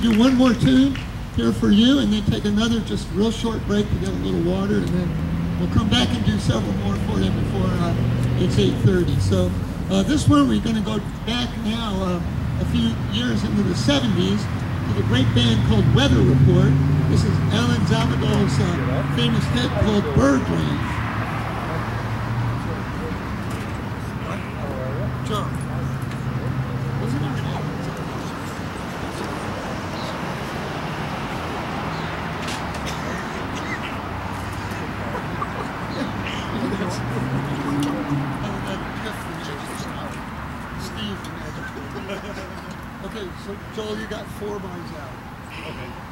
do one more tune here for you and then take another just real short break to get a little water and then we'll come back and do several more for you before uh, it's 8.30. So uh, this one we're going to go back now uh, a few years into the 70s to the great band called Weather Report. This is Alan Zawinul's uh, famous hit called Birdland. John. So you got four bars out. Okay.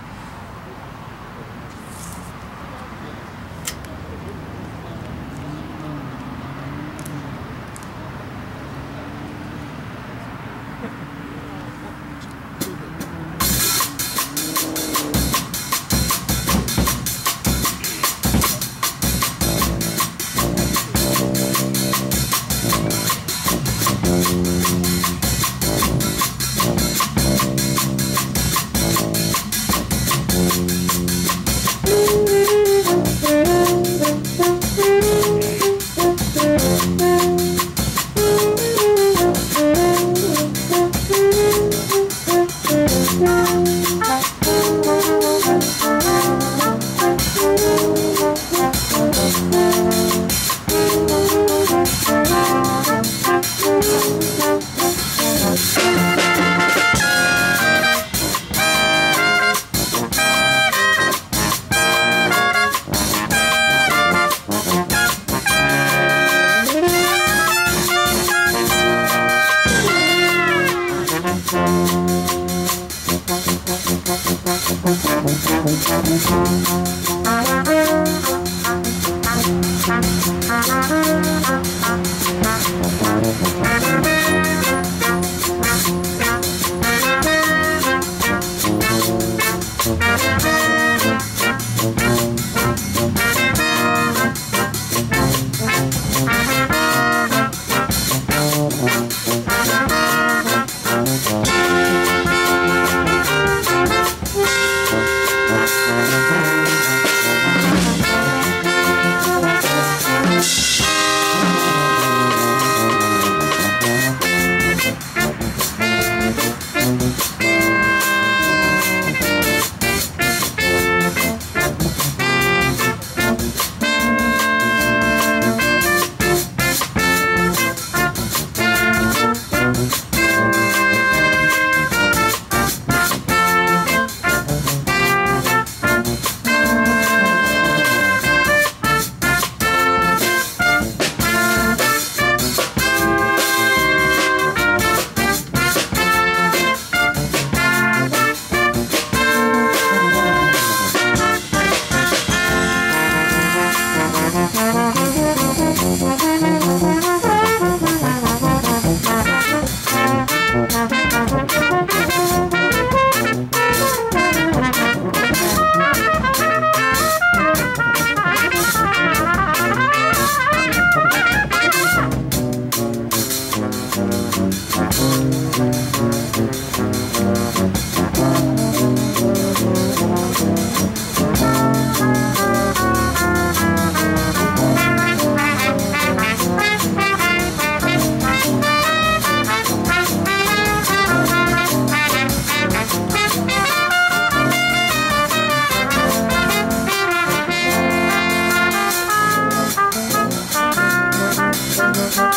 Thank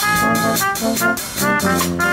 you.